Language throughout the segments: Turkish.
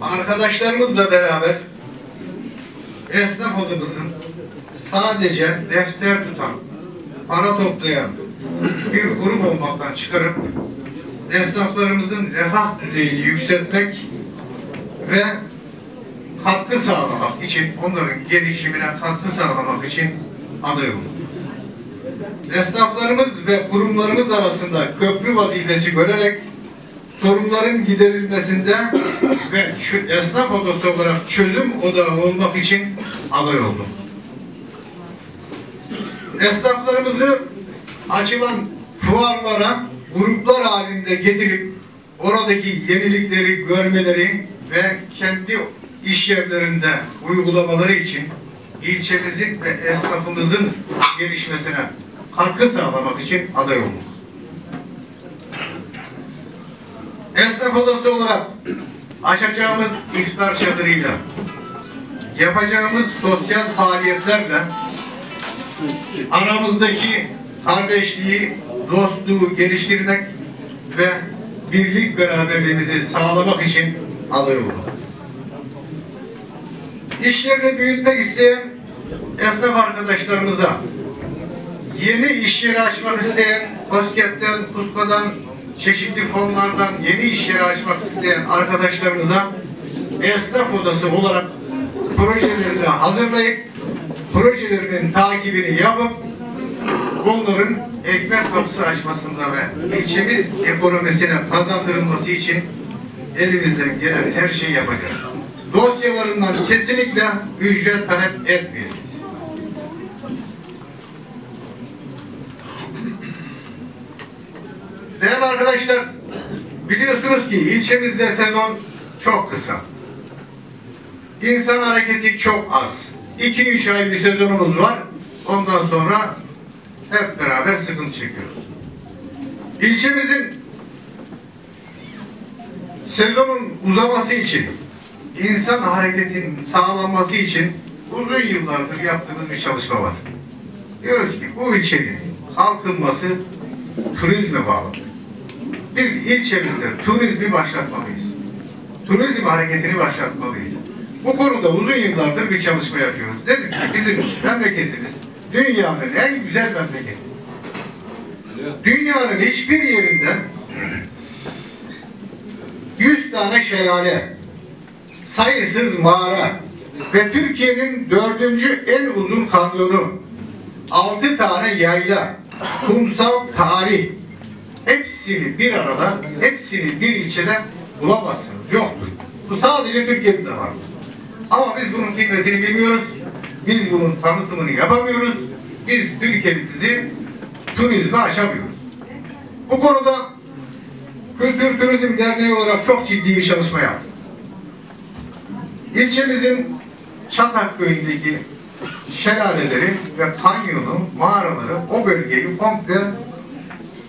Arkadaşlarımızla beraber esnaf odamızın sadece defter tutan, para toplayan bir kurum olmaktan çıkarıp esnaflarımızın refah düzeyini yükseltmek ve katkı sağlamak için, onların gelişimine katkı sağlamak için aday. Esnaflarımız ve kurumlarımız arasında köprü vazifesi görerek sorunların giderilmesinde ve şu esnaf odası olarak çözüm odağı olmak için aday oldum. Esnaflarımızı açılan fuarlara gruplar halinde getirip oradaki yenilikleri görmeleri ve kendi iş yerlerinde uygulamaları için ilçemizin ve esnafımızın gelişmesine katkı sağlamak için aday olduk. Esnaf odası olarak açacağımız iftar çadırıyla, yapacağımız sosyal faaliyetlerle aramızdaki kardeşliği, dostluğu geliştirmek ve birlik beraberliğimizi sağlamak için olduk. İşlerini büyütmek isteyen esnaf arkadaşlarımıza, yeni iş yeri açmak isteyen KOSGEB'den, KUSKO'dan, çeşitli fonlardan yeni iş yeri açmak isteyen arkadaşlarımıza esnaf odası olarak projelerini hazırlayıp projelerinin takibini yapıp onların ekmek kapısı açmasında ve ilçemiz ekonomisine kazandırılması için elimizden gelen her şeyi yapacağız. Dosyalarından kesinlikle ücret talep etmeyeceğiz. Değerli arkadaşlar, biliyorsunuz ki ilçemizde sezon çok kısa. İnsan hareketi çok az. 2-3 ay bir sezonumuz var. Ondan sonra hep beraber sıkıntı çekiyoruz. İlçemizin sezonun uzaması için, insan hareketinin sağlanması için uzun yıllardır yaptığımız bir çalışma var. Diyoruz ki bu ilçenin kalkınması turizme bağlıdır. Biz ilçemizde turizmi başlatmalıyız. Turizm hareketini başlatmalıyız. Bu konuda uzun yıllardır bir çalışma yapıyoruz. Dedik ki bizim memleketimiz dünyanın en güzel memleketi. Dünyanın hiçbir yerinde 100 tane şelale, sayısız mağara ve Türkiye'nin dördüncü en uzun kanyonu, 6 tane yayla, kumsal tarih, hepsini bir arada, hepsini bir ilçede bulamazsınız. Yoktur. Bu sadece Türkiye'de var. Ama biz bunun kıymetini bilmiyoruz. Biz bunun tanıtımını yapamıyoruz. Biz Türkiye'mizi turizme aşamıyoruz. Bu konuda Kültür Turizm Derneği olarak çok ciddi bir çalışma yaptık. İlçemizin Çatak köyündeki şelaleleri ve kanyonu, mağaraları, o bölgeyi komple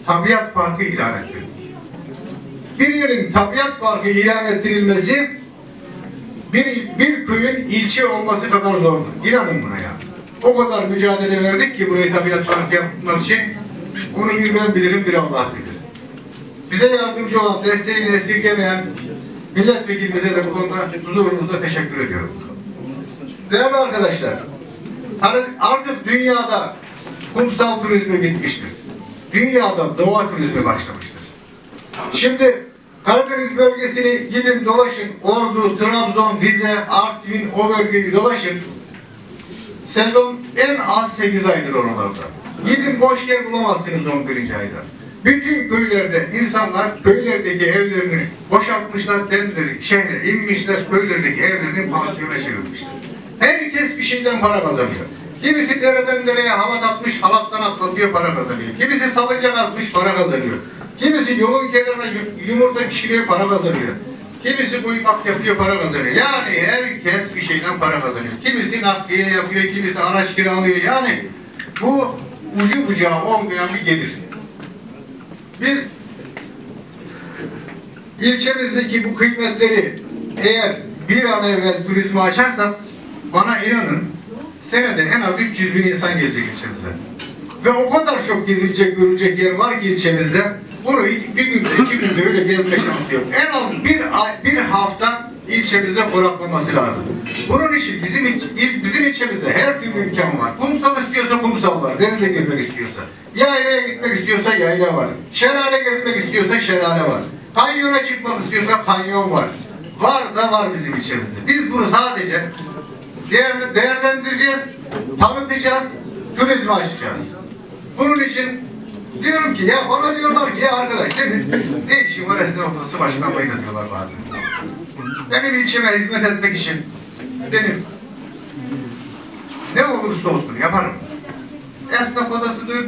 tabiat parkı ilan ettirdik. Bir yerin tabiat parkı ilan ettirilmesi bir, bir köyün ilçe olması kadar zordur. İnanın buna ya. O kadar mücadele verdik ki burayı tabiat parkı yapmak için. Bunu bir ben bilirim, bir Allah bilir. Bize yardımcı olan, desteğini esirgemeyen milletvekilimize de bu konuda huzurunuzda teşekkür ediyorum. Değerli arkadaşlar, hani artık dünyada kumsal turizmi bitmiştir. Dünyada doğa turizmi başlamıştır. Şimdi Karadeniz bölgesini gidin dolaşın. Ordu, Trabzon, Rize, Artvin o bölgeyi dolaşın. Sezon en az 8 aydır oralarda. Gidin boş yer bulamazsınız 11. ayda. Bütün köylerde insanlar köylerdeki evlerini boşaltmışlar, kendileri şehre inmişler, köylerdeki evlerini pansiyona çevirmişler. Herkes bir şeyden para kazanıyor. Kimisi dereden dereye halat atmış, halattan atlatıyor, para kazanıyor. Kimisi salıncak asmış, para kazanıyor. Kimisi yolun kenarına yu- yumurta pişiriyor, para kazanıyor. Kimisi kuymak yapıyor, para kazanıyor. Yani herkes bir şeyden para kazanıyor. Kimisi nakliye yapıyor, kimisi araç kiralıyor. Yani bu ucu bucağı olmayan bir gelir. Biz ilçemizdeki bu kıymetleri eğer bir an evvel turizmi açarsak bana inanın senede en az 300 bin insan gelecek ilçemize. Ve o kadar çok gezilecek, görülecek yer var ki ilçemizde. Burayı bir günde, iki günde öyle gezme şansı yok. En az bir ay- bir hafta ilçemizde konaklaması lazım. Bunun için bizim iç- biz- bizim ilçemizde her türlü imkan var. Kumsal istiyorsa kumsal var. Denize girmek istiyorsa. Yaylaya gitmek istiyorsa yayla var. Şelale gezmek istiyorsa şelale var. Kanyona çıkmak istiyorsa kanyon var. Var da var bizim ilçemizde. Biz bunu sadece değer- değerlendireceğiz, tanıtacağız, turizmi açacağız. Bunun için diyorum ki ya bana diyorlar ki ya arkadaş senin ne işin var esnaf odası başkanlığıyla diyorlar bazen. Benim ilçeme hizmet etmek için benim ne olursa olsun yaparım. Esnaf odasıdır,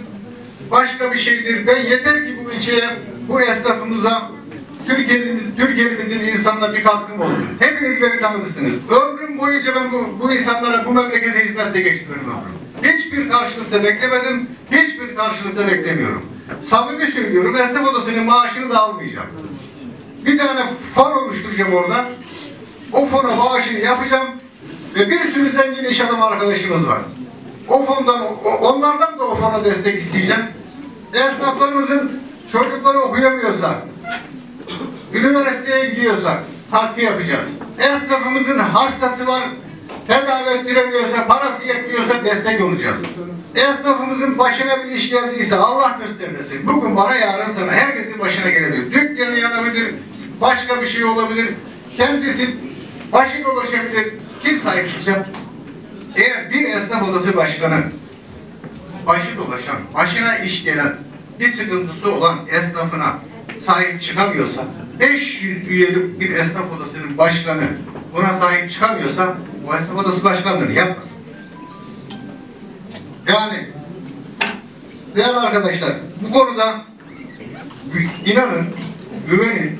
başka bir şeydir. Ben yeter ki bu ilçeye, bu esnafımıza, Türkiye'miz, Türkiye'mizin insanına bir katkım olsun. Hepiniz beni tanımışsınız. Ömrüm boyunca ben bu, bu insanlara, bu memlekete hizmetle geçtim ömrüm. Hiçbir karşılıkta beklemedim, hiçbir karşılıkta beklemiyorum. Samimi söylüyorum, esnaf odasının maaşını da almayacağım. Bir tane fon oluşturacağım orada. O fona maaşını yapacağım ve bir sürü zengin iş adamı arkadaşımız var. O fondan, onlardan da o fona destek isteyeceğim. Esnaflarımızın çocukları okuyamıyorsa, üniversiteye gidiyorsa katkı yapacağız. Esnafımızın hastası var, tedavi ettiremiyorsa, parası yetmiyorsa destek olacağız. Esnafımızın başına bir iş geldiyse Allah göstermesin. Bugün bana yarın sana herkesin başına gelebilir. Dükkanı yanabilir, başka bir şey olabilir. Kendisi başı dolaşabilir. Kim sahip çıkacak? Eğer bir esnaf odası başkanı başı dolaşan, başına iş gelen, bir sıkıntısı olan esnafına sahip çıkamıyorsa, 500 üyelik bir esnaf odasının başkanı buna sahip çıkamıyorsa, o esnaf odası başkanlığını yapmasın. Yani, değerli arkadaşlar, bu konuda inanın, güvenin,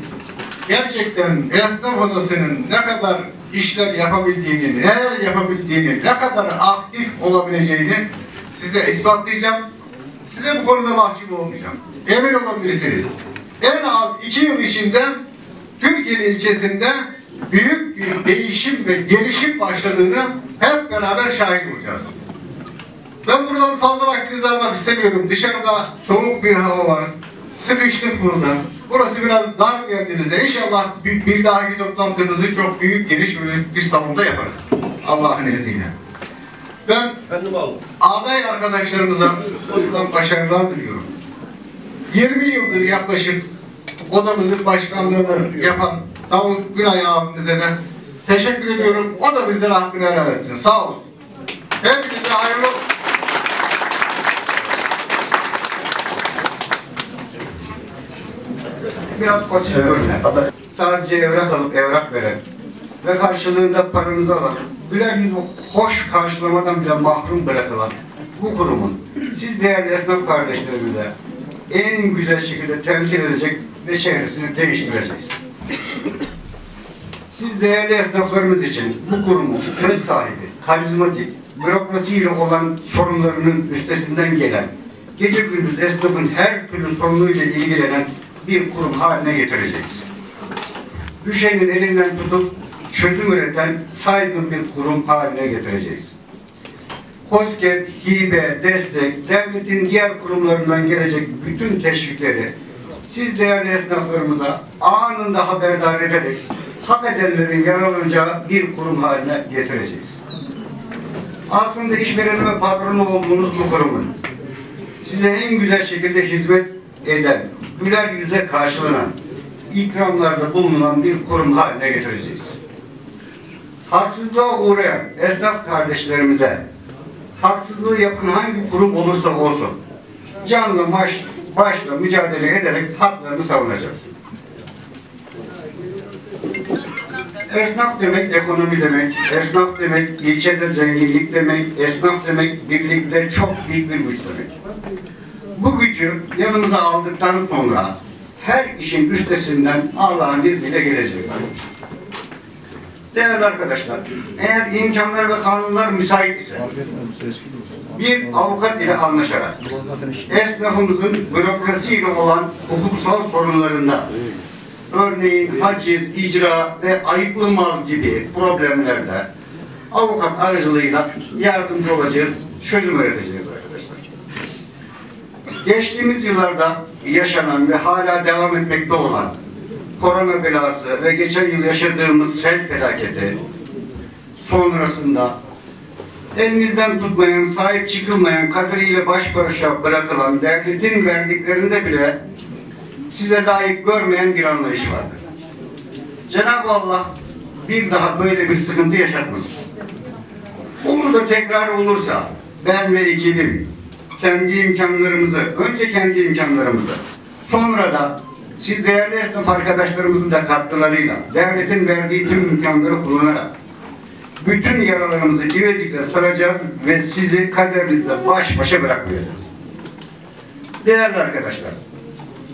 gerçekten esnaf odasının ne kadar işler yapabildiğini, neler yapabildiğini, ne kadar aktif olabileceğini size ispatlayacağım. Size bu konuda mahcup olmayacağım. Emin olabilirsiniz. En az iki yıl içinde Türkiye ilçesinde büyük bir değişim ve gelişim başladığını hep beraber şahit olacağız. Ben buradan fazla vaktinizi almak istemiyorum. Dışarıda soğuk bir hava var. Sıkıştık burada. Burası biraz dar geldi bize. İnşallah bir, bir dahaki toplantımızı çok büyük, geniş bir, salonda yaparız. Allah'ın izniyle. Ben aday arkadaşlarımıza başarılar diliyorum. 20 yıldır yaklaşık odamızın başkanlığını yapan Davut Günay abimize de teşekkür ediyorum. O da bizlere hakkını helal etsin. Sağ olsun. Hepinize hayırlı biraz basit görünen, sadece evrak alıp evrak veren ve karşılığında paranızı alan, güler yüzlü hoş karşılamadan bile mahrum bırakılan bu kurumun siz değerli esnaf kardeşlerimize en güzel şekilde temsil edecek ve çehresini değiştireceğiz. Siz değerli esnaflarımız için bu kurumun söz sahibi, karizmatik, bürokrasiyle olan sorunlarının üstesinden gelen, gece gündüz esnafın her türlü sorunuyla ilgilenen bir kurum haline getireceğiz. Düşenin elinden tutup çözüm üreten saygın bir kurum haline getireceğiz. COSGAP, hibe, destek, devletin diğer kurumlarından gelecek bütün teşvikleri siz değerli esnaflarımıza anında haberdar ederek hak edenlerin yararlanacağı bir kurum haline getireceğiz. Aslında işvereni ve patronu olduğunuz bu kurumun size en güzel şekilde hizmet eden, güler yüzle karşılanan, ikramlarda bulunan bir kurum haline getireceğiz. Haksızlığa uğrayan esnaf kardeşlerimize haksızlığı yapan hangi kurum olursa olsun canlı baş, başla mücadele ederek haklarını savunacağız. Esnaf demek ekonomi demek, esnaf demek ilçede zenginlik demek, esnaf demek birlikte çok büyük bir güç demek. Bu gücü yanımıza aldıktan sonra her işin üstesinden Allah'ın izniyle geleceğiz. Değerli arkadaşlar, eğer imkanlar ve kanunlar müsait ise bir avukat ile anlaşarak esnafımızın bürokrasiyle olan hukuksal sorunlarında örneğin haciz, icra ve ayıplı mal gibi problemlerde avukat aracılığıyla yardımcı olacağız, çözüm üreteceğiz arkadaşlar. Geçtiğimiz yıllarda yaşanan ve hala devam etmekte olan korona belası ve geçen yıl yaşadığımız sel felaketi sonrasında elinizden tutmayan, sahip çıkılmayan, kaderiyle baş başa bırakılan devletin verdiklerinde bile size layık görmeyen bir anlayış vardır. Cenab-ı Allah bir daha böyle bir sıkıntı yaşatmasın. Olur da tekrar olursa ben ve ekibim kendi imkanlarımızı, önce kendi imkanlarımızı, sonra da siz değerli esnaf arkadaşlarımızın da katkılarıyla devletin verdiği tüm imkanları kullanarak bütün yaralarımızı ivedilikle saracağız ve sizi kaderinizle baş başa bırakmayacağız. Değerli arkadaşlar,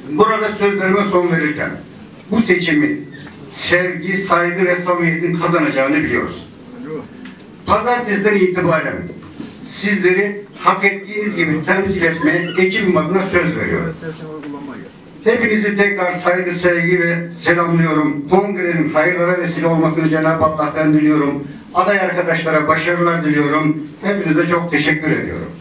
burada sözlerime son verirken bu seçimi sevgi, saygı ve samimiyetin kazanacağını biliyoruz. Pazartesiden itibaren sizleri hak ettiğiniz gibi temsil etmeye ekibim adına söz veriyorum. Hepinizi tekrar saygı, sevgi ve selamlıyorum. Kongrenin hayırlara vesile olmasını Cenab-ı Allah'tan diliyorum. Aday arkadaşlara başarılar diliyorum. Hepinize çok teşekkür ediyorum.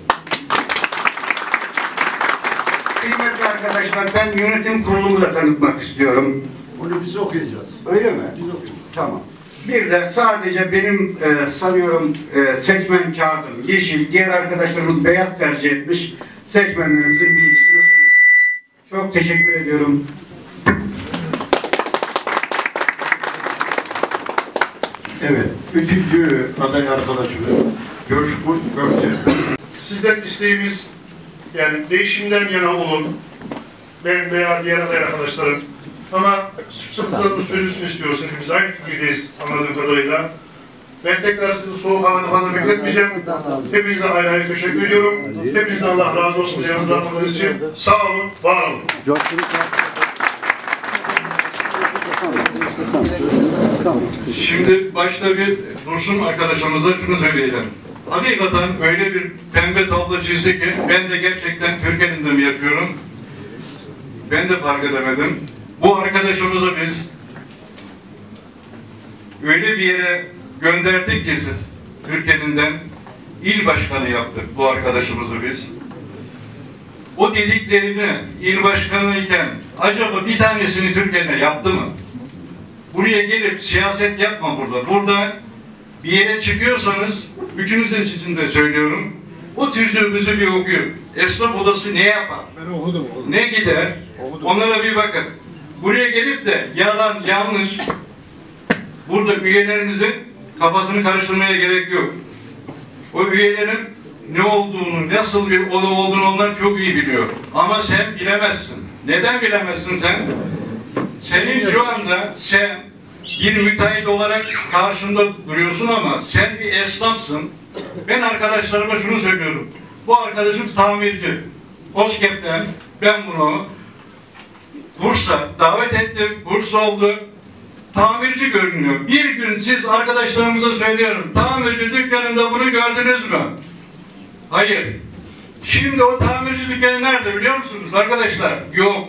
Kıymetli arkadaşlar ben yönetim kurulumu da tanıtmak istiyorum. Onu biz okuyacağız. Öyle mi? Biz okuyacağız. Tamam. Bir de sadece benim e, sanıyorum e, seçmen kağıdım yeşil, diğer arkadaşlarımız beyaz tercih etmiş. Seçmenlerimizin sunuyorum. Çok teşekkür ediyorum. Evet. Üçüncü aday arkadaşımız Coşkun Gökçe. Sizden isteğimiz yani değişimden yana olun. Ben veya diğer aday arkadaşlarım. Ama sıkıntılarımız çözülsün istiyoruz. Hepimiz aynı fikirdeyiz anladığım kadarıyla. Tekrar sizi soğuk havada fazla bekletmeyeceğim. Hepinize ayrı ayrı teşekkür ediyorum. Hepinizden Allah razı olsun. Yanınızda bırakmadığınız için. Sağ olun, var olun. Şimdi başta bir Dursun arkadaşımıza şunu söyleyeceğim. Hakikaten öyle bir pembe tablo çizdi ki ben de gerçekten Türkiye'nin mi yapıyorum? Ben de fark edemedim. Bu arkadaşımızı biz öyle bir yere gönderdik ki Türkiye'den il başkanı yaptık bu arkadaşımızı biz. O dediklerini il başkanı iken acaba bir tanesini Türkiye'de yaptı mı? buraya gelip siyaset yapma burada. Burada bir yere çıkıyorsanız, üçünüz için de söylüyorum, o tüzüğümüzü bir okuyun. Esnaf odası ne yapar? Ben okudum. okudum. Ne gider? Okudum. Onlara bir bakın. Buraya gelip de yalan, yanlış, burada üyelerimizin kafasını karıştırmaya gerek yok. O üyelerin ne olduğunu, nasıl bir oda olduğunu onlar çok iyi biliyor. Ama sen bilemezsin. Neden bilemezsin sen? Senin şu anda sen bir müteahhit olarak karşımda duruyorsun ama sen bir esnafsın. Ben arkadaşlarıma şunu söylüyorum. Bu arkadaşım tamirci. Koskep'ten ben bunu Bursa davet ettim. Bursa oldu. Tamirci görünüyor. Bir gün siz arkadaşlarımıza söylüyorum. Tamirci dükkanında bunu gördünüz mü? Hayır. Şimdi o tamirci dükkanı nerede biliyor musunuz arkadaşlar? Yok.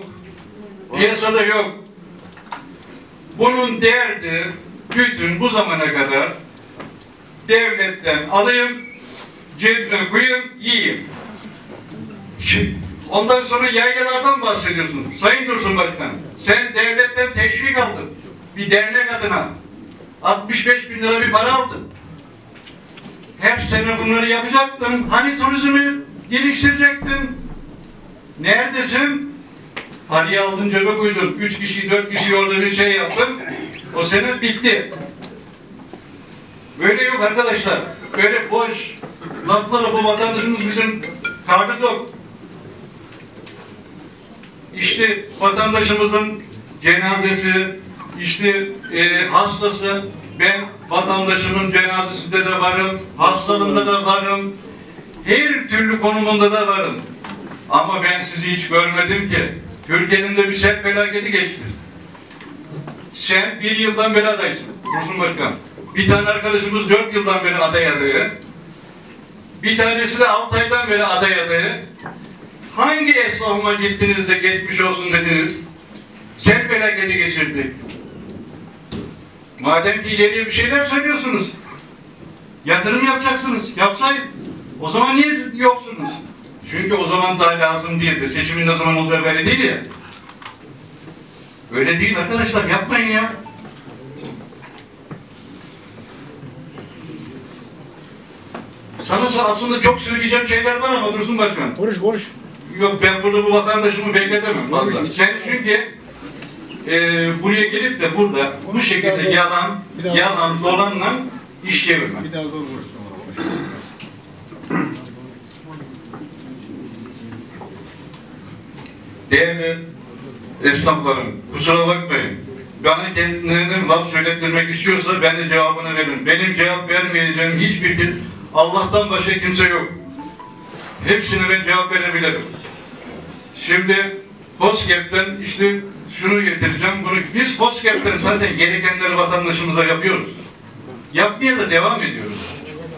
Piyasada yok. Bunun derdi bütün bu zamana kadar devletten alayım, cebime koyayım, yiyeyim. Şimdi, ondan sonra yaygalardan bahsediyorsun. Sayın Dursun Başkan, sen devletten teşvik aldın. Bir dernek adına. 65 bin lira bir para aldın. Her sene bunları yapacaktın. Hani turizmi geliştirecektin. Neredesin? Parayı aldın cebe koydun. Üç kişi, dört kişi orada bir şey yaptın. O sene bitti. Böyle yok arkadaşlar. Böyle boş laflara bu vatandaşımız bizim karnı tok. İşte vatandaşımızın cenazesi, işte e, hastası, ben vatandaşımın cenazesinde de varım, hastalığında da varım, her türlü konumunda da varım. Ama ben sizi hiç görmedim ki. Türkiye'nin de bir sel felaketi geçti. Sen bir yıldan beri adaysın Dursun Başkan. Bir tane arkadaşımız dört yıldan beri aday adayı. Bir tanesi de altı aydan beri aday adayı. Hangi esnafıma gittiniz de geçmiş olsun dediniz? Sel felaketi geçirdik. Madem ki ileriye bir şeyler söylüyorsunuz. Yatırım yapacaksınız. Yapsayın. O zaman niye yoksunuz? Çünkü o zaman daha lazım değildi. Seçimin ne zaman olacağı belli değil ya. Öyle değil arkadaşlar yapmayın ya. Sana aslında çok söyleyeceğim şeyler var ama Dursun Başkan. Konuş konuş. Yok ben burada bu vatandaşımı bekletemem fazla. Sen çünkü e, buraya gelip de burada bu şekilde yalan, yalan, dolanla iş çevirme. Bir daha zor konuşsun. Değerli esnaflarım, kusura bakmayın. Bana kendilerine laf söylettirmek istiyorsa ben de cevabını veririm. Benim cevap vermeyeceğim hiçbir şey Allah'tan başka kimse yok. Hepsine ben cevap verebilirim. Şimdi COSGAP'ten işte şunu getireceğim, bunu biz COSGAP'ten zaten gerekenleri vatandaşımıza yapıyoruz. Yapmaya da devam ediyoruz.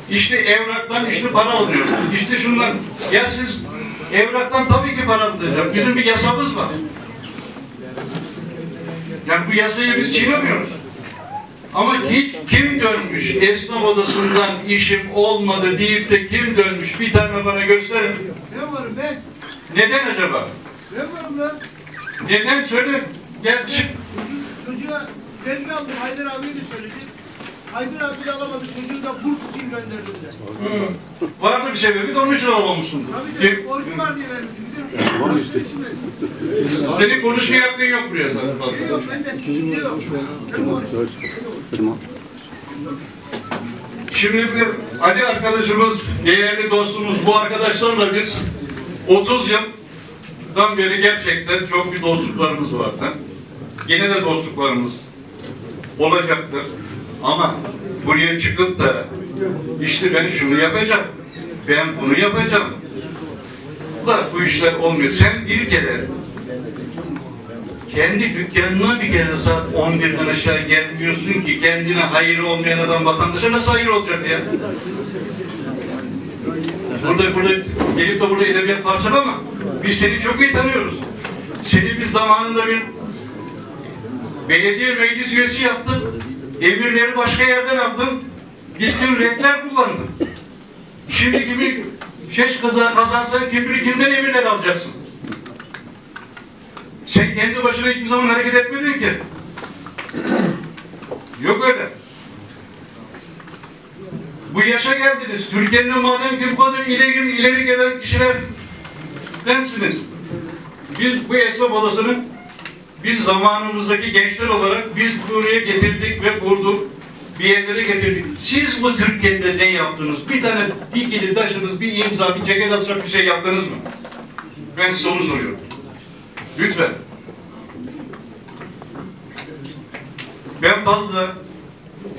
İşte evraktan işte para alıyoruz. İşte şundan. Ya siz evraktan tabii ki para alacak. Bizim bir yasamız var. Yani bu yasayı biz çiğnemiyoruz. Ama hiç kim dönmüş esnaf odasından işim olmadı deyip de kim dönmüş bir tane bana gösterin. Ben varım ben. Neden acaba? Ben varım lan. Neden söyle? Gel çık. Çocuğa vergi aldım. Haydar abiye de söyledim. Haydar abi de alamadı. Çocuğu da burs için gönderdim de. Vardı bir sebebi de onun için alamamışsındır. Tabii canım borcu var diye verdim. Senin konuşmaya hakkın yok buraya zaten fazla. Yok ben de. Şimdi Ali arkadaşımız, değerli dostumuz, bu arkadaşlarla biz 30 yıldan beri gerçekten çok bir dostluklarımız vardı. Yine de dostluklarımız olacaktır. Ama buraya çıkıp da işte ben şunu yapacağım, ben bunu yapacağım. Da bu işler olmuyor. Sen bir kere kendi dükkanına bir kere saat 11'den aşağı gelmiyorsun ki kendine hayır olmayan adam vatandaşa nasıl hayır olacak ya? Burada burada gelip de burada edebiyat parçalama. Biz seni çok iyi tanıyoruz. Seni biz zamanında bir belediye meclis üyesi yaptık. Emirleri başka yerden aldın. Gittin renkler kullandın. Şimdi gibi şeş kaza kazansan kim bilir kimden emirler alacaksın. Sen kendi başına hiçbir zaman hareket etmedin ki. Yok öyle. Bu yaşa geldiniz. Türkiye'nin madem ki bu kadar ileri, ileri gelen kişiler bensiniz. Biz bu esnaf odasının biz zamanımızdaki gençler olarak biz buraya getirdik ve kurduk. Bir yerlere getirdik. Siz bu Türkiye'de ne yaptınız? Bir tane dikili taşınız, bir imza, bir ceket asacak bir şey yaptınız mı? Ben size onu soruyorum. Lütfen. Ben fazla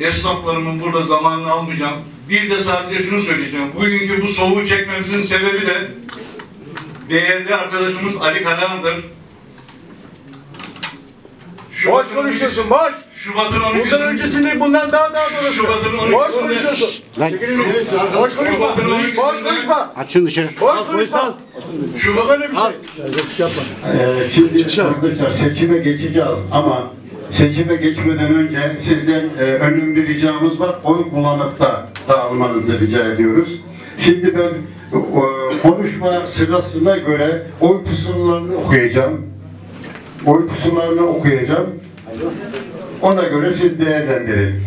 esnaflarımın burada zamanını almayacağım. Bir de sadece şunu söyleyeceğim. Bugünkü bu soğuğu çekmemizin sebebi de değerli arkadaşımız Ali Karahan'dır. Boş konuşuyorsun, boş. Şubat'ın 12'sinde Bundan öncesinde bundan daha daha doğrusu. Şubat'ın 12'sinde Boş konuşuyorsun. Çekilin. Boş konuşma. Şubat'ın 12'sinde Boş konuşma. Açın dışarı. Boş konuşma. Şubat, Böyle bir şey. Ee, şimdi arkadaşlar seçime geçeceğiz ama seçime geçmeden önce sizden e, önemli bir ricamız var. Oy kullanıp da dağılmanızı rica ediyoruz. Şimdi ben konuşma sırasına göre oy pusulalarını okuyacağım. Oy pusulalarını okuyacağım. Ona göre siz değerlendirin.